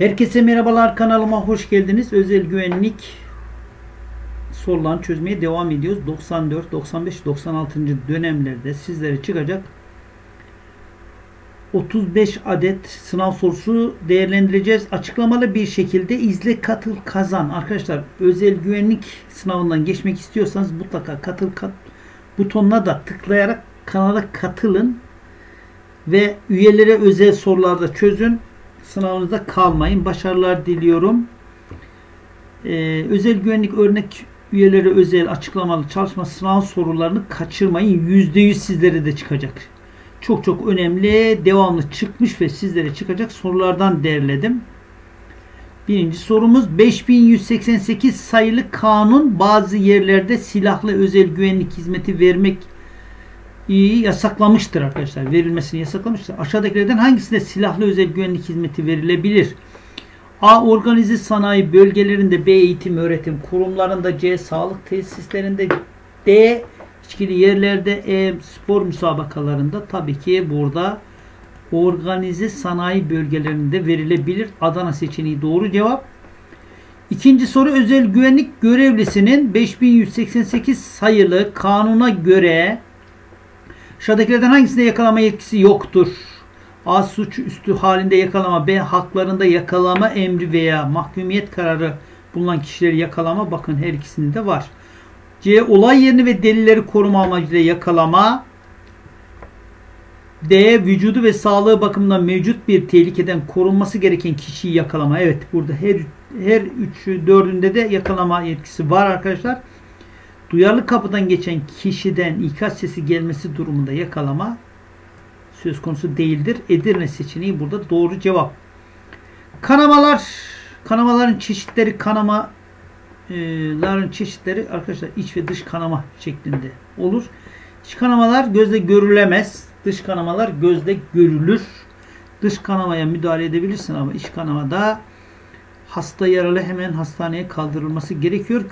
Herkese merhabalar kanalıma hoş geldiniz. Özel güvenlik sorularını çözmeye devam ediyoruz. 94, 95, 96. dönemlerde sizlere çıkacak 35 adet sınav sorusu değerlendireceğiz. Açıklamalı bir şekilde izle katıl kazan. Arkadaşlar özel güvenlik sınavından geçmek istiyorsanız mutlaka katıl kat butonuna da tıklayarak kanala katılın ve üyelere özel sorularda çözün. Sınavınızda kalmayın. Başarılar diliyorum. Ee, özel güvenlik örnek üyeleri özel açıklamalı çalışma sınav sorularını kaçırmayın. %100 sizlere de çıkacak. Çok çok önemli, devamlı çıkmış ve sizlere çıkacak sorulardan derledim. Birinci sorumuz 5188 sayılı kanun bazı yerlerde silahlı özel güvenlik hizmeti vermek yasaklamıştır arkadaşlar. Verilmesini yasaklamıştır. Aşağıdakilerden hangisinde silahlı özel güvenlik hizmeti verilebilir? A. Organize sanayi bölgelerinde B. Eğitim öğretim kurumlarında C. Sağlık tesislerinde D. İçkili yerlerde E. Spor müsabakalarında tabii ki burada organize sanayi bölgelerinde verilebilir. Adana seçeneği doğru cevap. İkinci soru özel güvenlik görevlisinin 5188 sayılı kanuna göre aşağıdakilerden hangisinde yakalama yetkisi yoktur? A. Suç üstü halinde yakalama. B. Haklarında yakalama emri veya mahkumiyet kararı bulunan kişileri yakalama. Bakın her ikisinde de var. C. Olay yerini ve delilleri koruma amacıyla yakalama. D. Vücudu ve sağlığı bakımından mevcut bir tehlikeden korunması gereken kişiyi yakalama. Evet burada her her üçü dördünde de yakalama yetkisi var arkadaşlar. Duyarlı kapıdan geçen kişiden ikaz sesi gelmesi durumunda yakalama söz konusu değildir. Edirne seçeneği burada doğru cevap. Kanamalar, kanamaların çeşitleri kanamaların çeşitleri arkadaşlar iç ve dış kanama şeklinde olur. İç kanamalar gözle görülemez. Dış kanamalar gözle görülür. Dış kanamaya müdahale edebilirsin ama iç kanamada hasta yaralı hemen hastaneye kaldırılması gerekiyor.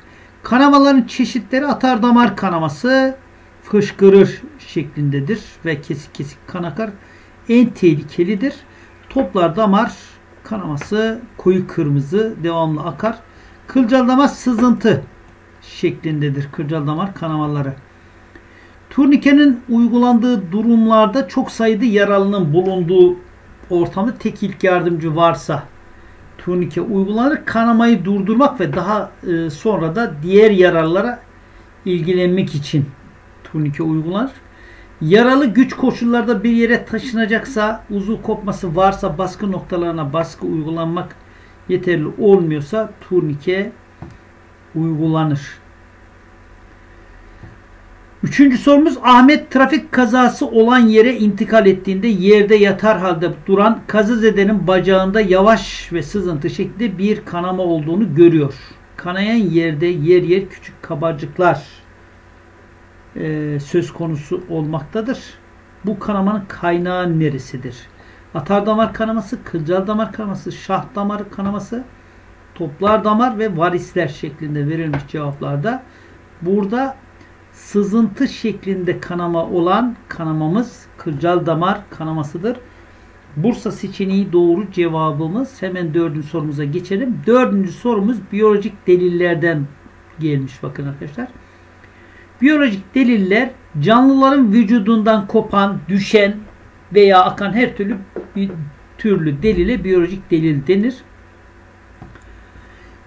Kanamaların çeşitleri atar damar kanaması, fışkırır şeklindedir ve kesik kesik kan akar. En tehlikelidir. Toplar damar kanaması koyu kırmızı devamlı akar. Kılcal damar sızıntı şeklindedir. Kılcal damar kanamaları. Turnikenin uygulandığı durumlarda çok sayıda yaralının bulunduğu ortamda tek ilk yardımcı varsa turnike uygulanır. Kanamayı durdurmak ve daha e, sonra da diğer yaralılara ilgilenmek için turnike uygular. Yaralı güç koşullarda bir yere taşınacaksa, uzuv kopması varsa baskı noktalarına baskı uygulanmak yeterli olmuyorsa turnike uygulanır. Üçüncü sorumuz Ahmet trafik kazası olan yere intikal ettiğinde yerde yatar halde duran kazızedenin bacağında yavaş ve sızıntı şeklinde bir kanama olduğunu görüyor. Kanayan yerde yer yer küçük kabarcıklar e, söz konusu olmaktadır. Bu kanamanın kaynağı neresidir? Atar damar kanaması, kılcal damar kanaması, şah damar kanaması, toplar damar ve varisler şeklinde verilmiş cevaplarda. Burada sızıntı şeklinde kanama olan kanamamız kılcal damar kanamasıdır. Bursa seçeneği doğru cevabımız. Hemen dördüncü sorumuza geçelim. Dördüncü sorumuz biyolojik delillerden gelmiş bakın arkadaşlar. Biyolojik deliller canlıların vücudundan kopan, düşen veya akan her türlü türlü delile biyolojik delil denir.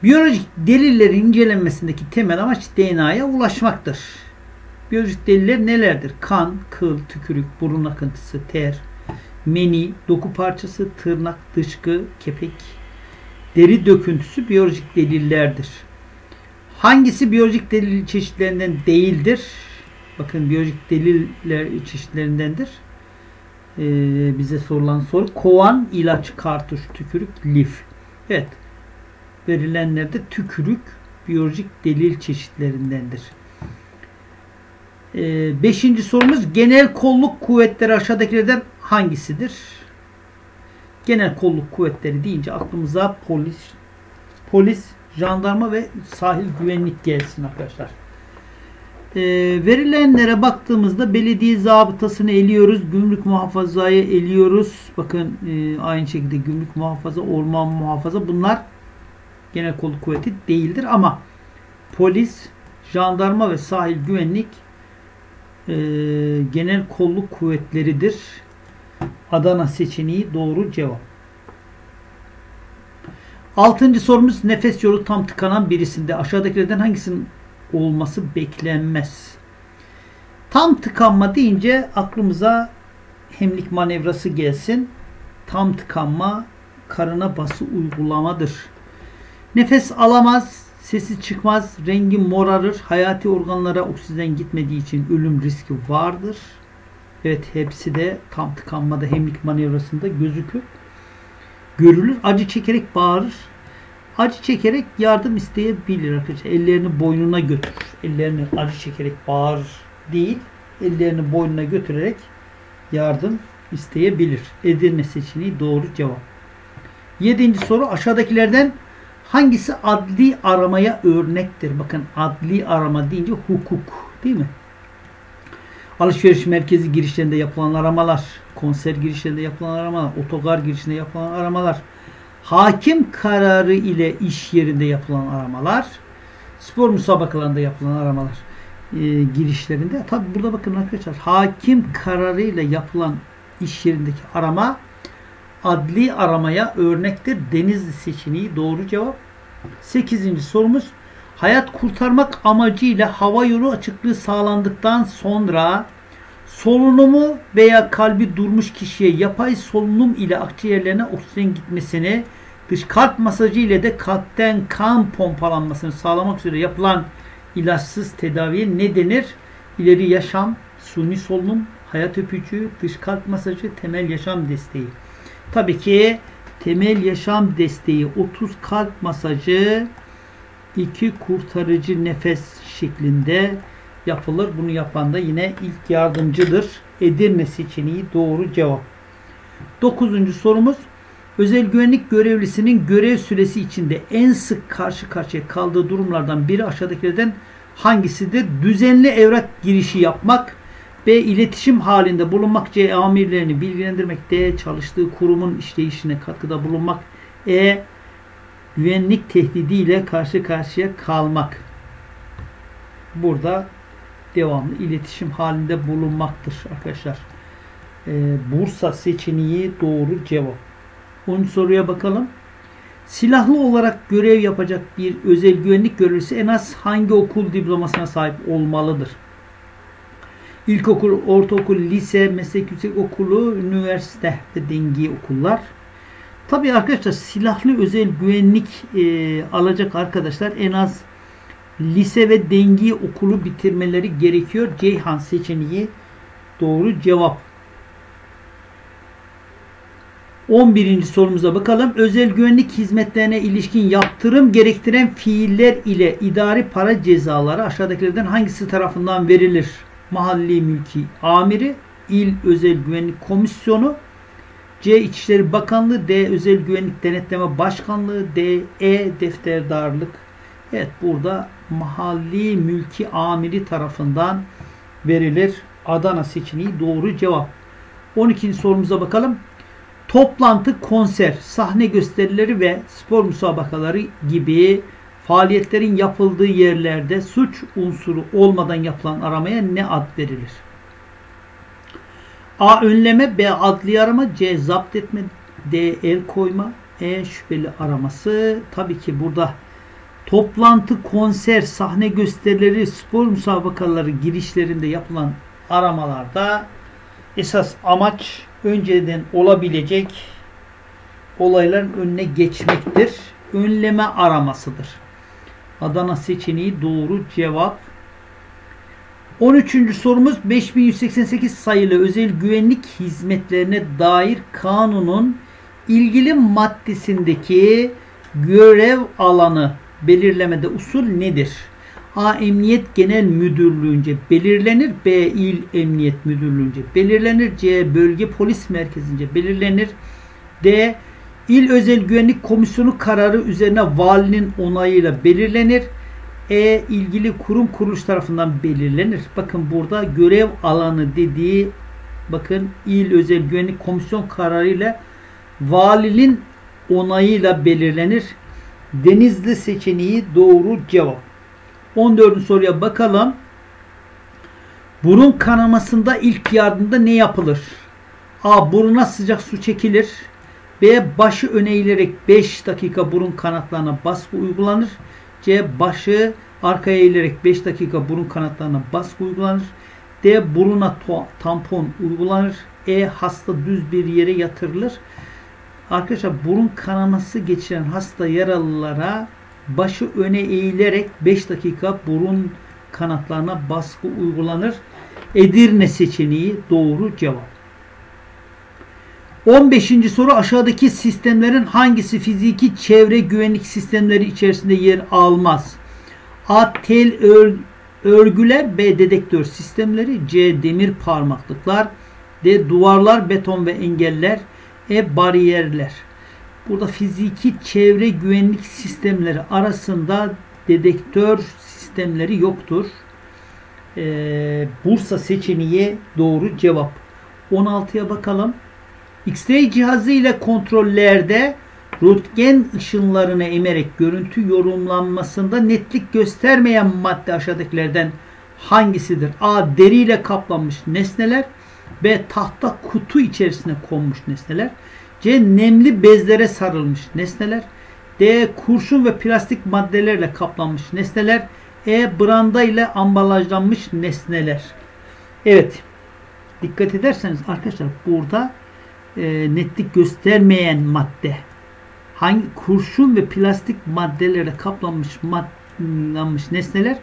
Biyolojik delillerin incelenmesindeki temel amaç DNA'ya ulaşmaktır. Biyolojik deliller nelerdir? Kan, kıl, tükürük, burun akıntısı, ter, meni, doku parçası, tırnak, dışkı, kepek, deri döküntüsü biyolojik delillerdir. Hangisi biyolojik delil çeşitlerinden değildir? Bakın biyolojik deliller çeşitlerindendir. Ee, bize sorulan soru. Kovan, ilaç, kartuş, tükürük, lif. Evet. Verilenlerde tükürük biyolojik delil çeşitlerindendir. Ee, beşinci sorumuz genel kolluk kuvvetleri aşağıdakilerden hangisidir? Genel kolluk kuvvetleri deyince aklımıza polis, polis, jandarma ve sahil güvenlik gelsin arkadaşlar. e, verilenlere baktığımızda belediye zabıtasını eliyoruz. Gümrük muhafazayı eliyoruz. Bakın e, aynı şekilde gümrük muhafaza, orman muhafaza bunlar genel kolluk kuvveti değildir ama polis, jandarma ve sahil güvenlik e, genel kolluk kuvvetleridir. Adana seçeneği doğru cevap. Altıncı sorumuz nefes yolu tam tıkanan birisinde aşağıdakilerden hangisinin olması beklenmez? Tam tıkanma deyince aklımıza hemlik manevrası gelsin. Tam tıkanma karına bası uygulamadır. Nefes alamaz, sesi çıkmaz, rengi morarır, hayati organlara oksijen gitmediği için ölüm riski vardır. Evet hepsi de tam tıkanmada hemlik manevrasında gözükür. Görülür. Acı çekerek bağırır. Acı çekerek yardım isteyebilir arkadaşlar. Ellerini boynuna götürür. Ellerini acı çekerek bağırır değil. Ellerini boynuna götürerek yardım isteyebilir. Edirne seçeneği doğru cevap. Yedinci soru aşağıdakilerden hangisi adli aramaya örnektir? Bakın adli arama deyince hukuk değil mi? Alışveriş merkezi girişlerinde yapılan aramalar, konser girişlerinde yapılan aramalar, otogar girişinde yapılan aramalar, hakim kararı ile iş yerinde yapılan aramalar, spor müsabakalarında yapılan aramalar e, girişlerinde. Tabi burada bakın arkadaşlar hakim kararı ile yapılan iş yerindeki arama adli aramaya örnektir. Denizli seçeneği doğru cevap. Sekizinci sorumuz hayat kurtarmak amacıyla hava yolu açıklığı sağlandıktan sonra solunumu veya kalbi durmuş kişiye yapay solunum ile akciğerlerine oksijen gitmesini dış kalp masajı ile de kalpten kan pompalanmasını sağlamak üzere yapılan ilaçsız tedaviye ne denir? İleri yaşam, suni solunum, hayat öpücüğü, dış kalp masajı, temel yaşam desteği. Tabii ki temel yaşam desteği 30 kalp masajı iki kurtarıcı nefes şeklinde yapılır. Bunu yapan da yine ilk yardımcıdır. Edirne seçeneği doğru cevap. Dokuzuncu sorumuz özel güvenlik görevlisinin görev süresi içinde en sık karşı karşıya kaldığı durumlardan biri aşağıdakilerden hangisidir? Düzenli evrak girişi yapmak, B. iletişim halinde bulunmak, C. amirlerini bilgilendirmek, D. çalıştığı kurumun işleyişine katkıda bulunmak, E güvenlik tehdidiyle karşı karşıya kalmak. Burada devamlı iletişim halinde bulunmaktır arkadaşlar. Ee, Bursa seçeneği doğru cevap. 10 soruya bakalım. Silahlı olarak görev yapacak bir özel güvenlik görevlisi en az hangi okul diplomasına sahip olmalıdır? İlkokul, ortaokul, lise, meslek yüksek okulu, üniversite ve dengi okullar. Tabi arkadaşlar silahlı özel güvenlik e, alacak arkadaşlar en az lise ve dengi okulu bitirmeleri gerekiyor. Ceyhan seçeneği doğru cevap. 11. sorumuza bakalım. Özel güvenlik hizmetlerine ilişkin yaptırım gerektiren fiiller ile idari para cezaları aşağıdakilerden hangisi tarafından verilir? Mahalli mülki amiri, il özel güvenlik komisyonu, C. İçişleri Bakanlığı D. Özel Güvenlik Denetleme Başkanlığı D. E. Defterdarlık Evet burada mahalli mülki amiri tarafından verilir. Adana seçeneği doğru cevap. 12. sorumuza bakalım. Toplantı, konser, sahne gösterileri ve spor müsabakaları gibi faaliyetlerin yapıldığı yerlerde suç unsuru olmadan yapılan aramaya ne ad verilir? A. Önleme B. Adli arama C. Zapt etme D. El koyma E. Şüpheli araması. Tabii ki burada toplantı, konser, sahne gösterileri, spor müsabakaları girişlerinde yapılan aramalarda esas amaç önceden olabilecek olayların önüne geçmektir. Önleme aramasıdır. Adana seçeneği doğru cevap 13. sorumuz 5188 sayılı özel güvenlik hizmetlerine dair kanunun ilgili maddesindeki görev alanı belirlemede usul nedir? A. Emniyet Genel Müdürlüğünce belirlenir. B. İl Emniyet Müdürlüğünce belirlenir. C. Bölge Polis Merkezi'nce belirlenir. D. İl Özel Güvenlik Komisyonu kararı üzerine valinin onayıyla belirlenir. E ilgili kurum kuruluş tarafından belirlenir. Bakın burada görev alanı dediği bakın il özel güvenlik komisyon kararıyla valinin onayıyla belirlenir. Denizli seçeneği doğru cevap. 14. soruya bakalım. Burun kanamasında ilk yardımda ne yapılır? A. Buruna sıcak su çekilir. B. Başı öne eğilerek 5 dakika burun kanatlarına baskı uygulanır. C. Başı arkaya eğilerek 5 dakika burun kanatlarına baskı uygulanır. D. Buruna tampon uygulanır. E. Hasta düz bir yere yatırılır. Arkadaşlar burun kanaması geçiren hasta yaralılara başı öne eğilerek 5 dakika burun kanatlarına baskı uygulanır. Edirne seçeneği doğru cevap. 15. soru aşağıdaki sistemlerin hangisi fiziki çevre güvenlik sistemleri içerisinde yer almaz? A. Tel ör, örgüler B. Dedektör sistemleri C. Demir parmaklıklar D. Duvarlar, beton ve engeller E. Bariyerler Burada fiziki çevre güvenlik sistemleri arasında dedektör sistemleri yoktur. Ee, Bursa seçeneği doğru cevap. 16'ya bakalım. X-ray cihazı ile kontrollerde röntgen ışınlarını emerek görüntü yorumlanmasında netlik göstermeyen madde aşağıdakilerden hangisidir? A. Deri ile kaplanmış nesneler. B. Tahta kutu içerisine konmuş nesneler. C. Nemli bezlere sarılmış nesneler. D. Kurşun ve plastik maddelerle kaplanmış nesneler. E. Branda ile ambalajlanmış nesneler. Evet. Dikkat ederseniz arkadaşlar burada e, netlik göstermeyen madde hangi kurşun ve plastik maddelerle kaplanmış maddelanmış nesneler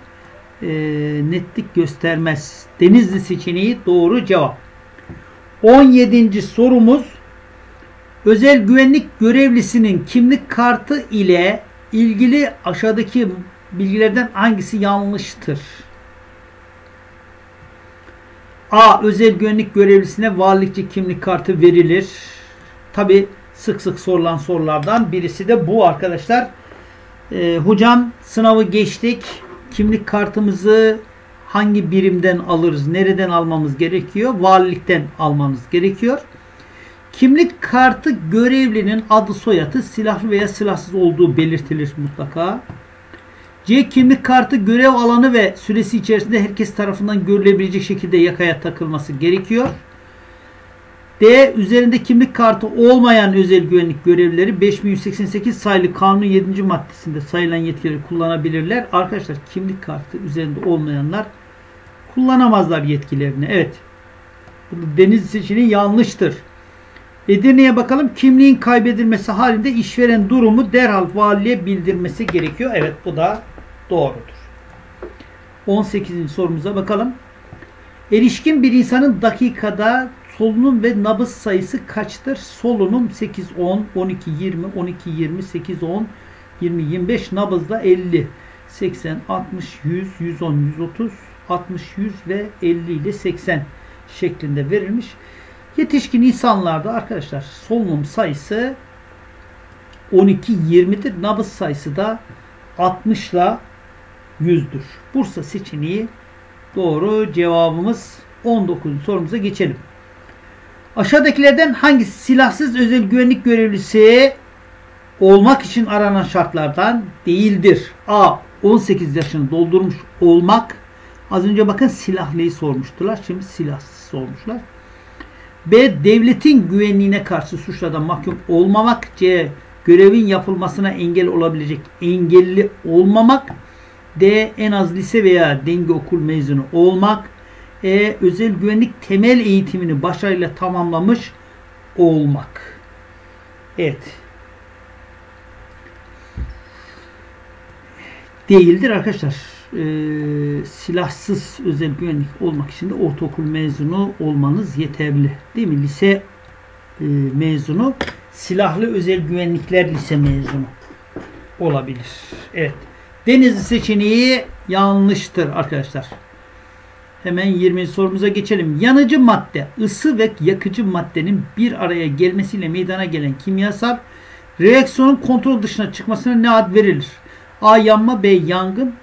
e, netlik göstermez. Denizli seçeneği doğru cevap. 17. sorumuz özel güvenlik görevlisinin kimlik kartı ile ilgili aşağıdaki bilgilerden hangisi yanlıştır? A. Özel güvenlik görevlisine valilikçi kimlik kartı verilir. Tabi sık sık sorulan sorulardan birisi de bu arkadaşlar. Ee, hocam sınavı geçtik. Kimlik kartımızı hangi birimden alırız? Nereden almamız gerekiyor? Valilikten almamız gerekiyor. Kimlik kartı görevlinin adı soyadı silahlı veya silahsız olduğu belirtilir mutlaka. C. Kimlik kartı görev alanı ve süresi içerisinde herkes tarafından görülebilecek şekilde yakaya takılması gerekiyor. D. Üzerinde kimlik kartı olmayan özel güvenlik görevlileri 5188 sayılı kanun 7. maddesinde sayılan yetkileri kullanabilirler. Arkadaşlar kimlik kartı üzerinde olmayanlar kullanamazlar yetkilerini. Evet. Deniz seçeneği yanlıştır. Edirne'ye bakalım. Kimliğin kaybedilmesi halinde işveren durumu derhal valiliğe bildirmesi gerekiyor. Evet bu da doğrudur. 18. sorumuza bakalım. Erişkin bir insanın dakikada solunum ve nabız sayısı kaçtır? Solunum 8, 10, 12, 20, 12, 20, 8, 10, 20, 25, nabızda 50, 80, 60, 100, 110, 130, 60, 100 ve 50 ile 80 şeklinde verilmiş. Yetişkin insanlarda arkadaşlar solunum sayısı 12-20'dir. Nabız sayısı da 60 ile 100'dür. Bursa seçeneği doğru cevabımız 19. sorumuza geçelim. Aşağıdakilerden hangisi silahsız özel güvenlik görevlisi olmak için aranan şartlardan değildir? A. 18 yaşını doldurmuş olmak. Az önce bakın silahlıyı sormuştular. Şimdi silahsız sormuşlar. B. Devletin güvenliğine karşı suçlardan mahkum olmamak. C. Görevin yapılmasına engel olabilecek engelli olmamak. D. En az lise veya denge okul mezunu olmak. E. Özel güvenlik temel eğitimini başarıyla tamamlamış olmak. Evet. Değildir arkadaşlar. Ee, silahsız özel güvenlik olmak için de ortaokul mezunu olmanız yeterli. Değil mi? Lise e, mezunu silahlı özel güvenlikler lise mezunu olabilir. Evet. Denizli seçeneği yanlıştır arkadaşlar. Hemen 20. sorumuza geçelim. Yanıcı madde, ısı ve yakıcı maddenin bir araya gelmesiyle meydana gelen kimyasal reaksiyonun kontrol dışına çıkmasına ne ad verilir? A. Yanma B. Yangın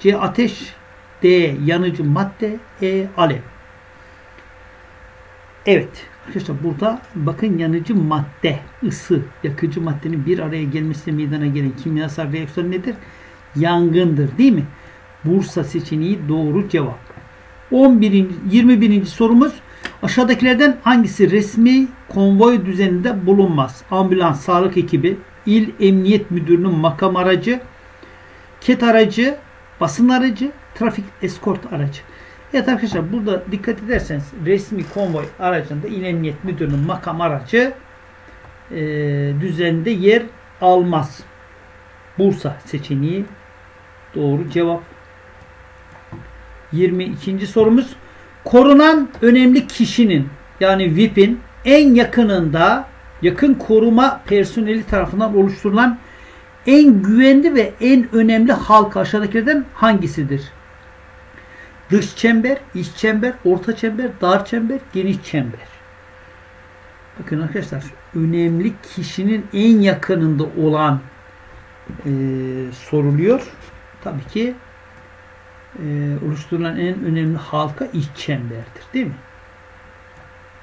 C. Ateş D. Yanıcı madde E. Alev Evet. Arkadaşlar burada bakın yanıcı madde, ısı, yakıcı maddenin bir araya gelmesiyle meydana gelen kimyasal reaksiyon nedir? Yangındır değil mi? Bursa seçeneği doğru cevap. 11. 21. sorumuz aşağıdakilerden hangisi resmi konvoy düzeninde bulunmaz? Ambulans, sağlık ekibi, il emniyet müdürünün makam aracı, ket aracı, basın aracı, trafik eskort aracı. Evet arkadaşlar burada dikkat ederseniz resmi konvoy aracında il emniyet müdürünün makam aracı e, düzeninde yer almaz. Bursa seçeneği doğru cevap. 22. sorumuz korunan önemli kişinin yani VIP'in en yakınında yakın koruma personeli tarafından oluşturulan en güvenli ve en önemli halka aşağıdakilerden hangisidir? Dış çember, iç çember, orta çember, dar çember, geniş çember. Bakın arkadaşlar önemli kişinin en yakınında olan e, soruluyor. Tabii ki e, oluşturulan en önemli halka iç çemberdir. Değil mi?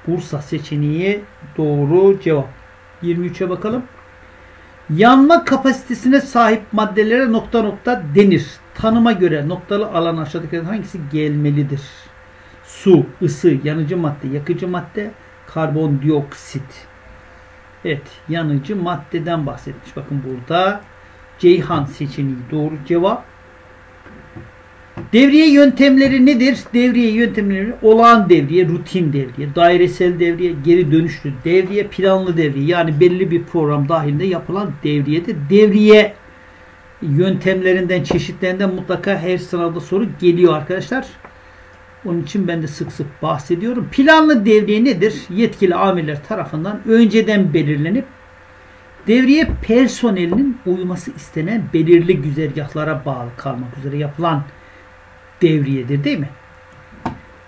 Bursa seçeneği doğru cevap. 23'e bakalım. Yanma kapasitesine sahip maddelere nokta nokta denir. Tanıma göre noktalı alan aşağıdakilerden hangisi gelmelidir? Su, ısı, yanıcı madde, yakıcı madde, karbondioksit. Evet, yanıcı maddeden bahsetmiş. Bakın burada Ceyhan seçeneği doğru cevap. Devriye yöntemleri nedir? Devriye yöntemleri olağan devriye, rutin devriye, dairesel devriye, geri dönüşlü devriye, planlı devriye. Yani belli bir program dahilinde yapılan devriyedir. Devriye yöntemlerinden, çeşitlerinden mutlaka her sınavda soru geliyor arkadaşlar. Onun için ben de sık sık bahsediyorum. Planlı devriye nedir? Yetkili amirler tarafından önceden belirlenip devriye personelinin uyması istenen belirli güzergahlara bağlı kalmak üzere yapılan devriyedir değil mi?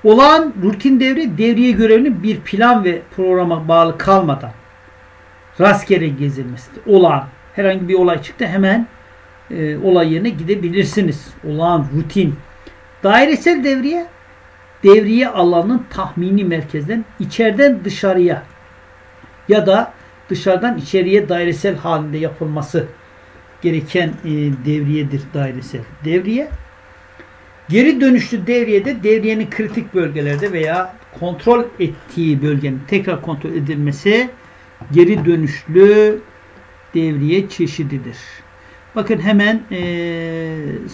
Olağan rutin devre devriye görevinin bir plan ve programa bağlı kalmadan rastgele gezilmesidir. Olağan herhangi bir olay çıktı hemen e, olay yerine gidebilirsiniz. Olağan rutin. Dairesel devriye devriye alanın tahmini merkezden içeriden dışarıya ya da dışarıdan içeriye dairesel halinde yapılması gereken e, devriyedir dairesel. Devriye Geri dönüşlü devriyede devriyenin kritik bölgelerde veya kontrol ettiği bölgenin tekrar kontrol edilmesi geri dönüşlü devriye çeşididir. Bakın hemen e,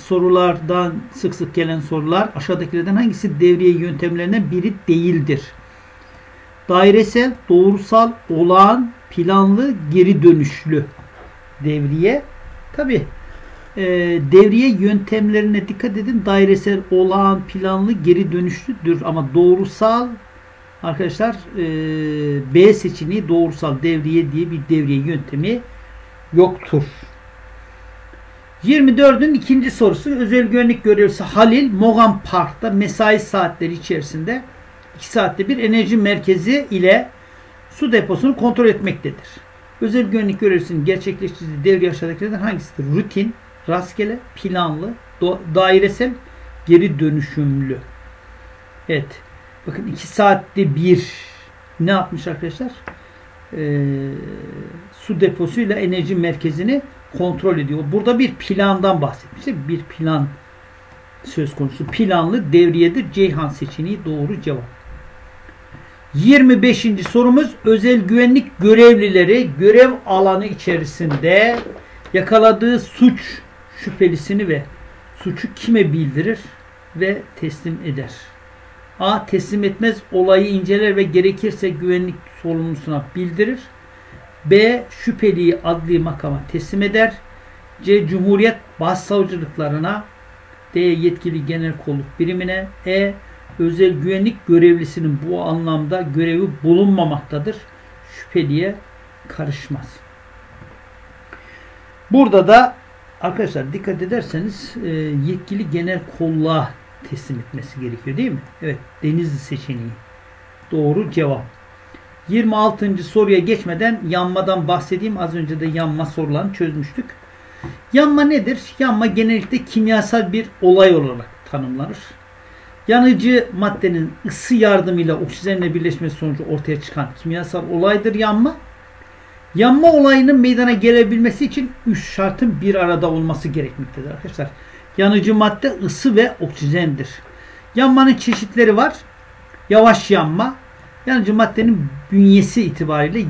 sorulardan sık sık gelen sorular aşağıdakilerden hangisi devriye yöntemlerinden biri değildir? Dairesel, doğrusal, olağan, planlı, geri dönüşlü devriye. Tabi e, devriye yöntemlerine dikkat edin. Dairesel, olağan, planlı, geri dönüşlüdür. Ama doğrusal arkadaşlar e, B seçeneği doğrusal devriye diye bir devriye yöntemi yoktur. 24'ün ikinci sorusu özel güvenlik görevlisi Halil Mogan Park'ta mesai saatleri içerisinde 2 saatte bir enerji merkezi ile su deposunu kontrol etmektedir. Özel güvenlik görevlisinin gerçekleştirdiği devre aşağıdakilerden hangisidir? Rutin, rastgele, planlı, dairesel, geri dönüşümlü. Evet. Bakın 2 saatte bir ne yapmış arkadaşlar? Ee, su deposuyla enerji merkezini kontrol ediyor. Burada bir plandan bahsetmiştik. Bir plan söz konusu. Planlı devriyedir. Ceyhan seçeneği doğru cevap. 25. sorumuz özel güvenlik görevlileri görev alanı içerisinde yakaladığı suç şüphelisini ve suçu kime bildirir ve teslim eder? A. Teslim etmez, olayı inceler ve gerekirse güvenlik sorumlusuna bildirir. B. Şüpheliyi adli makama teslim eder. C. Cumhuriyet Başsavcılıklarına D. Yetkili Genel Kolluk Birimine E. Özel güvenlik görevlisinin bu anlamda görevi bulunmamaktadır. Şüpheliye karışmaz. Burada da arkadaşlar dikkat ederseniz e, yetkili genel kolluğa teslim etmesi gerekiyor değil mi? Evet Denizli seçeneği. Doğru cevap. 26. soruya geçmeden yanmadan bahsedeyim. Az önce de yanma sorularını çözmüştük. Yanma nedir? Yanma genellikle kimyasal bir olay olarak tanımlanır. Yanıcı maddenin ısı yardımıyla oksijenle birleşmesi sonucu ortaya çıkan kimyasal olaydır yanma. Yanma olayının meydana gelebilmesi için üç şartın bir arada olması gerekmektedir arkadaşlar. Yanıcı madde ısı ve oksijendir. Yanmanın çeşitleri var. Yavaş yanma. Yanıcı maddenin bünyesi itibariyle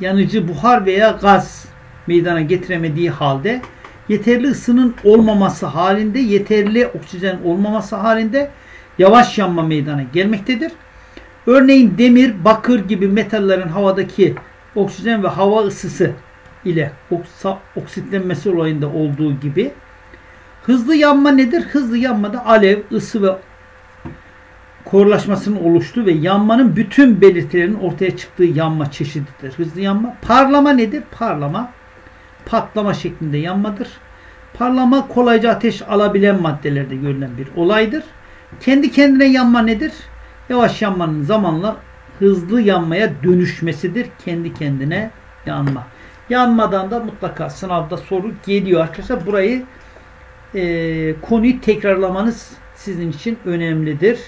yanıcı buhar veya gaz meydana getiremediği halde yeterli ısının olmaması halinde, yeterli oksijen olmaması halinde yavaş yanma meydana gelmektedir. Örneğin demir, bakır gibi metallerin havadaki oksijen ve hava ısısı ile oksitlenmesi olayında olduğu gibi hızlı yanma nedir? Hızlı yanmada alev, ısı ve korlaşmasının oluştuğu ve yanmanın bütün belirtilerinin ortaya çıktığı yanma çeşididir. Hızlı yanma. Parlama nedir? Parlama patlama şeklinde yanmadır. Parlama kolayca ateş alabilen maddelerde görülen bir olaydır. Kendi kendine yanma nedir? Yavaş yanmanın zamanla hızlı yanmaya dönüşmesidir. Kendi kendine yanma. Yanmadan da mutlaka sınavda soru geliyor arkadaşlar. Burayı e, konuyu tekrarlamanız sizin için önemlidir.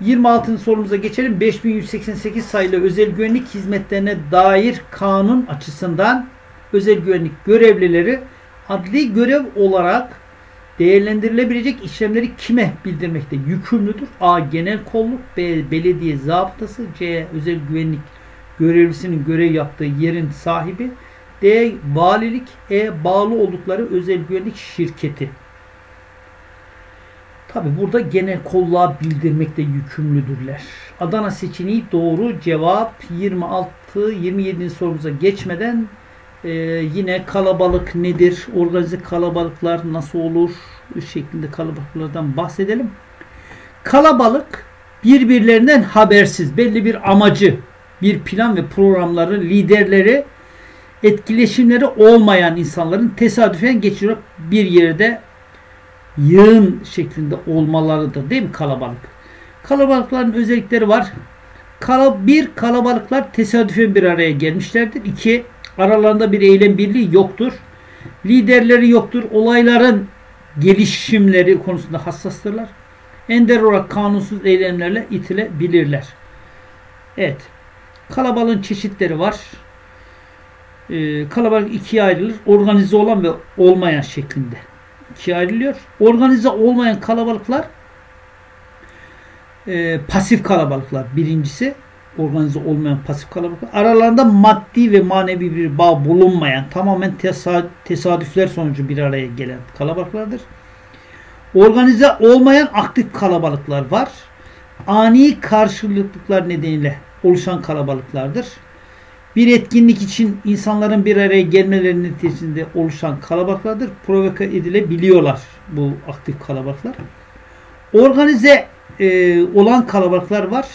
26. sorumuza geçelim. 5188 sayılı özel güvenlik hizmetlerine dair kanun açısından özel güvenlik görevlileri adli görev olarak değerlendirilebilecek işlemleri kime bildirmekte yükümlüdür? A. Genel kolluk B. Belediye zabıtası C. Özel güvenlik görevlisinin görev yaptığı yerin sahibi D. Valilik E. Bağlı oldukları özel güvenlik şirketi Tabi burada genel kolluğa bildirmekte yükümlüdürler. Adana seçeneği doğru cevap 26-27. sorumuza geçmeden ee, yine kalabalık nedir? Organize kalabalıklar nasıl olur? şeklinde kalabalıklardan bahsedelim. Kalabalık birbirlerinden habersiz belli bir amacı, bir plan ve programları, liderleri, etkileşimleri olmayan insanların tesadüfen geçirip bir yerde yığın şeklinde olmalarıdır değil mi kalabalık? Kalabalıkların özellikleri var. Kala, bir kalabalıklar tesadüfen bir araya gelmişlerdir. İki aralarında bir eylem birliği yoktur. Liderleri yoktur. Olayların gelişimleri konusunda hassastırlar. Ender olarak kanunsuz eylemlerle itilebilirler. Evet. Kalabalığın çeşitleri var. Ee, kalabalık ikiye ayrılır. Organize olan ve olmayan şeklinde ikiye ayrılıyor. Organize olmayan kalabalıklar e, pasif kalabalıklar birincisi organize olmayan pasif kalabalıklar aralarında maddi ve manevi bir bağ bulunmayan tamamen tesadüfler sonucu bir araya gelen kalabalıklardır. Organize olmayan aktif kalabalıklar var. Ani karşılıklıklar nedeniyle oluşan kalabalıklardır. Bir etkinlik için insanların bir araya gelmelerinin neticesinde oluşan kalabalıklardır. Provoke edilebiliyorlar bu aktif kalabalıklar. Organize e, olan kalabalıklar var.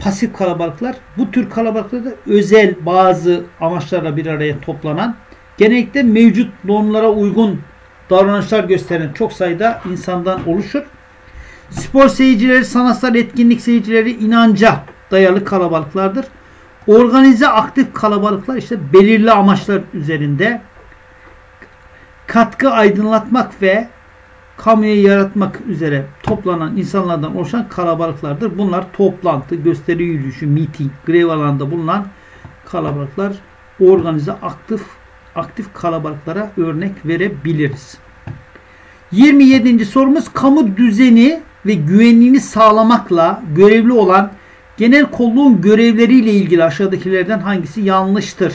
Pasif kalabalıklar. Bu tür kalabalıklarda özel bazı amaçlarla bir araya toplanan genellikle mevcut normlara uygun davranışlar gösteren çok sayıda insandan oluşur. Spor seyircileri, sanatsal etkinlik seyircileri inanca dayalı kalabalıklardır. Organize aktif kalabalıklar işte belirli amaçlar üzerinde katkı aydınlatmak ve kamuya yaratmak üzere toplanan insanlardan oluşan kalabalıklardır. Bunlar toplantı, gösteri yürüyüşü, miting, grev alanında bulunan kalabalıklar organize aktif aktif kalabalıklara örnek verebiliriz. 27. sorumuz kamu düzeni ve güvenliğini sağlamakla görevli olan genel kolluğun görevleriyle ilgili aşağıdakilerden hangisi yanlıştır?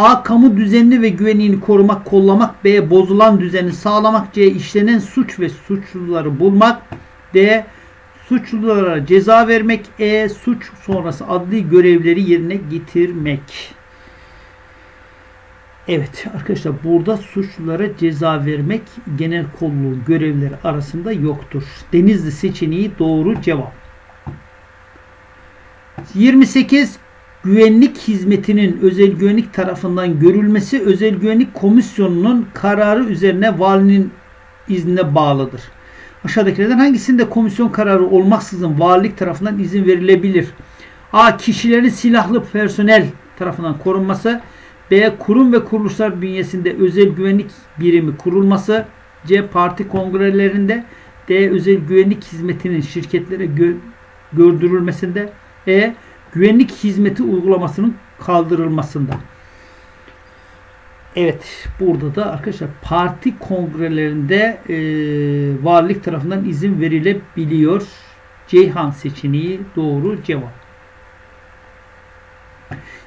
A. Kamu düzenini ve güvenliğini korumak, kollamak. B. Bozulan düzeni sağlamak. C. işlenen suç ve suçluları bulmak. D. Suçlulara ceza vermek. E. Suç sonrası adli görevleri yerine getirmek. Evet arkadaşlar burada suçlulara ceza vermek genel kolluğun görevleri arasında yoktur. Denizli seçeneği doğru cevap. 28 güvenlik hizmetinin özel güvenlik tarafından görülmesi özel güvenlik komisyonunun kararı üzerine valinin iznine bağlıdır. Aşağıdakilerden hangisinde komisyon kararı olmaksızın valilik tarafından izin verilebilir? A. Kişilerin silahlı personel tarafından korunması B. Kurum ve kuruluşlar bünyesinde özel güvenlik birimi kurulması. C. Parti kongrelerinde. D. Özel güvenlik hizmetinin şirketlere gö gördürülmesinde. E. Güvenlik hizmeti uygulamasının kaldırılmasında. Evet burada da arkadaşlar parti kongrelerinde e, valilik tarafından izin verilebiliyor. Ceyhan seçeneği doğru cevap.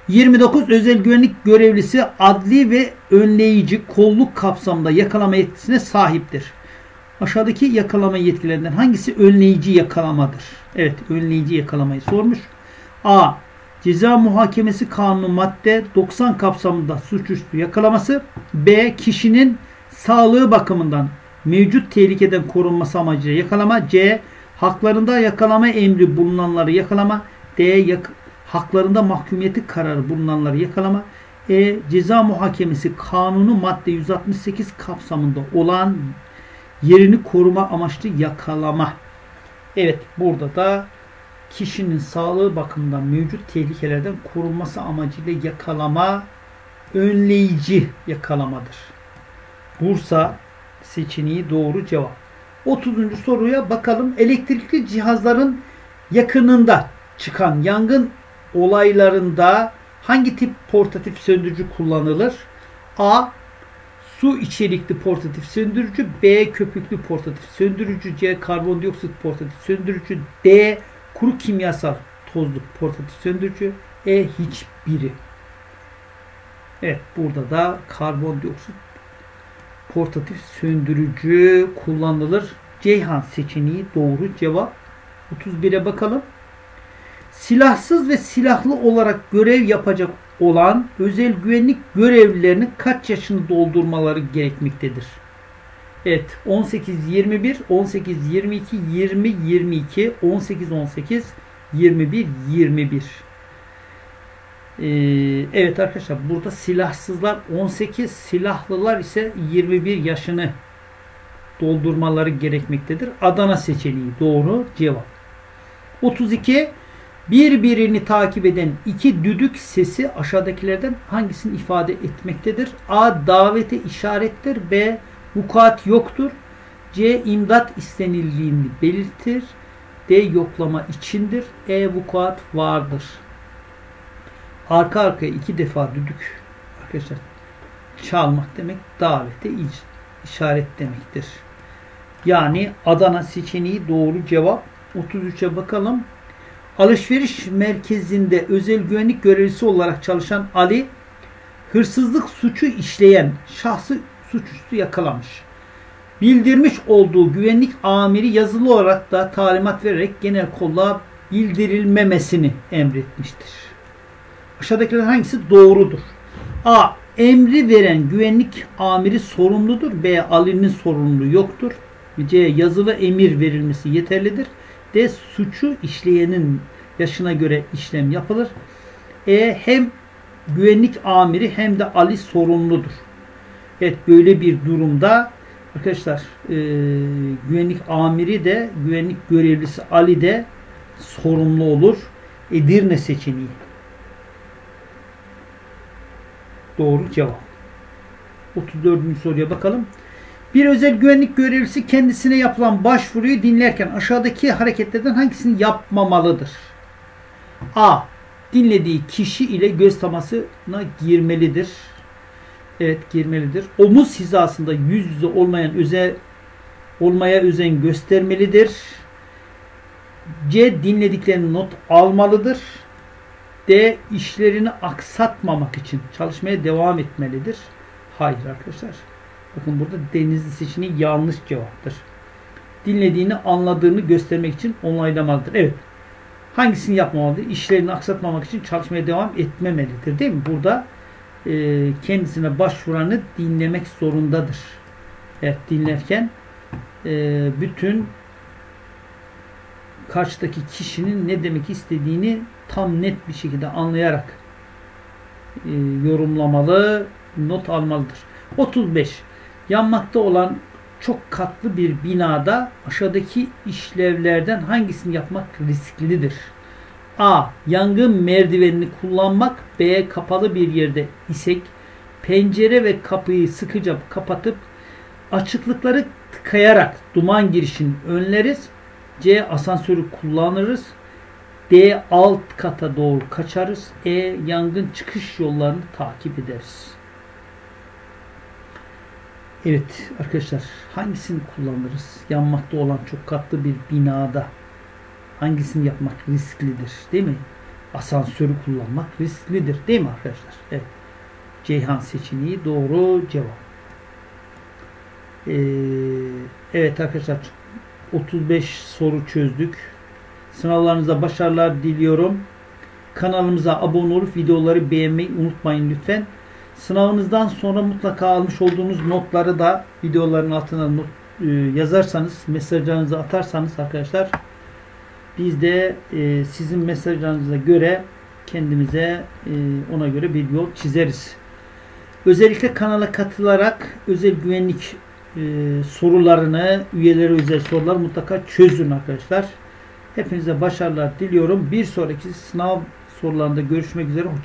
29 özel güvenlik görevlisi adli ve önleyici kolluk kapsamında yakalama yetkisine sahiptir. Aşağıdaki yakalama yetkilerinden hangisi önleyici yakalamadır? Evet önleyici yakalamayı sormuş. A. Ceza muhakemesi kanunu madde 90 kapsamında suçüstü yakalaması. B. Kişinin sağlığı bakımından mevcut tehlikeden korunması amacıyla yakalama. C. Haklarında yakalama emri bulunanları yakalama. D. Yak haklarında mahkumiyeti kararı bulunanları yakalama. E. Ceza muhakemesi kanunu madde 168 kapsamında olan yerini koruma amaçlı yakalama. Evet burada da kişinin sağlığı bakımından mevcut tehlikelerden korunması amacıyla yakalama önleyici yakalamadır. Bursa seçeneği doğru cevap. 30. soruya bakalım. Elektrikli cihazların yakınında çıkan yangın olaylarında hangi tip portatif söndürücü kullanılır? A. Su içerikli portatif söndürücü. B. Köpüklü portatif söndürücü. C. Karbondioksit portatif söndürücü. D kuru kimyasal tozlu portatif söndürücü. E hiçbiri. Evet burada da karbondioksit portatif söndürücü kullanılır. Ceyhan seçeneği doğru cevap. 31'e bakalım. Silahsız ve silahlı olarak görev yapacak olan özel güvenlik görevlilerinin kaç yaşını doldurmaları gerekmektedir? Evet 18 21 18 22 20 22 18 18 21 21 ee, Evet arkadaşlar burada silahsızlar 18 silahlılar ise 21 yaşını doldurmaları gerekmektedir. Adana seçeneği doğru cevap. 32 birbirini takip eden iki düdük sesi aşağıdakilerden hangisini ifade etmektedir? A. Davete işarettir. B vukuat yoktur. C. imdat istenildiğini belirtir. D. Yoklama içindir. E. Vukuat vardır. Arka arkaya iki defa düdük arkadaşlar çalmak demek davete işaret demektir. Yani Adana seçeneği doğru cevap. 33'e bakalım. Alışveriş merkezinde özel güvenlik görevlisi olarak çalışan Ali hırsızlık suçu işleyen şahsı suçüstü yakalamış. Bildirmiş olduğu güvenlik amiri yazılı olarak da talimat vererek genel kolluğa bildirilmemesini emretmiştir. Aşağıdakiler hangisi doğrudur? A. Emri veren güvenlik amiri sorumludur. B. Ali'nin sorumluluğu yoktur. C. Yazılı emir verilmesi yeterlidir. D. Suçu işleyenin yaşına göre işlem yapılır. E. Hem güvenlik amiri hem de Ali sorumludur. Evet böyle bir durumda arkadaşlar e, güvenlik amiri de güvenlik görevlisi Ali de sorumlu olur. Edirne seçeneği. Doğru cevap. 34. soruya bakalım. Bir özel güvenlik görevlisi kendisine yapılan başvuruyu dinlerken aşağıdaki hareketlerden hangisini yapmamalıdır? A. Dinlediği kişi ile göz temasına girmelidir. Evet girmelidir. Omuz hizasında yüz yüze olmayan öze olmaya özen göstermelidir. C. Dinlediklerini not almalıdır. D. işlerini aksatmamak için çalışmaya devam etmelidir. Hayır arkadaşlar. Bakın burada denizli seçeneği yanlış cevaptır. Dinlediğini, anladığını göstermek için onaylamalıdır. Evet. Hangisini yapmamalıdır? İşlerini aksatmamak için çalışmaya devam etmemelidir. Değil mi? Burada e, kendisine başvuranı dinlemek zorundadır. Evet dinlerken e, bütün karşıdaki kişinin ne demek istediğini tam net bir şekilde anlayarak e, yorumlamalı, not almalıdır. 35. Yanmakta olan çok katlı bir binada aşağıdaki işlevlerden hangisini yapmak risklidir? A. Yangın merdivenini kullanmak. B. Kapalı bir yerde isek pencere ve kapıyı sıkıca kapatıp açıklıkları tıkayarak duman girişini önleriz. C. Asansörü kullanırız. D. Alt kata doğru kaçarız. E. Yangın çıkış yollarını takip ederiz. Evet arkadaşlar hangisini kullanırız? Yanmakta olan çok katlı bir binada hangisini yapmak risklidir değil mi? Asansörü kullanmak risklidir değil mi arkadaşlar? Evet. Ceyhan seçeneği doğru cevap. Ee, evet arkadaşlar 35 soru çözdük. Sınavlarınızda başarılar diliyorum. Kanalımıza abone olup videoları beğenmeyi unutmayın lütfen. Sınavınızdan sonra mutlaka almış olduğunuz notları da videoların altına not, e, yazarsanız, mesajlarınızı atarsanız arkadaşlar biz de e, sizin mesajlarınıza göre kendimize e, ona göre bir yol çizeriz. Özellikle kanala katılarak özel güvenlik e, sorularını, üyelere özel sorular mutlaka çözün arkadaşlar. Hepinize başarılar diliyorum. Bir sonraki sınav sorularında görüşmek üzere. Hoşçakalın.